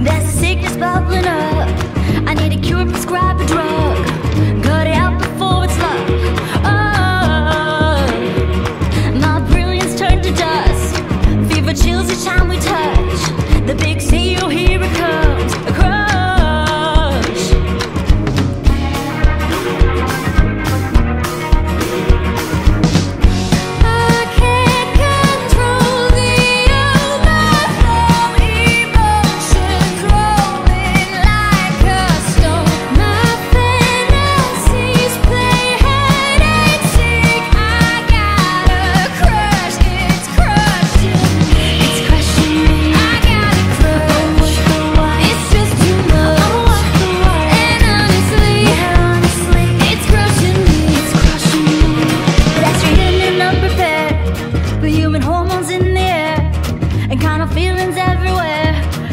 There's a sickness bubbling up. I need a cure, prescribe a drug. feelings everywhere.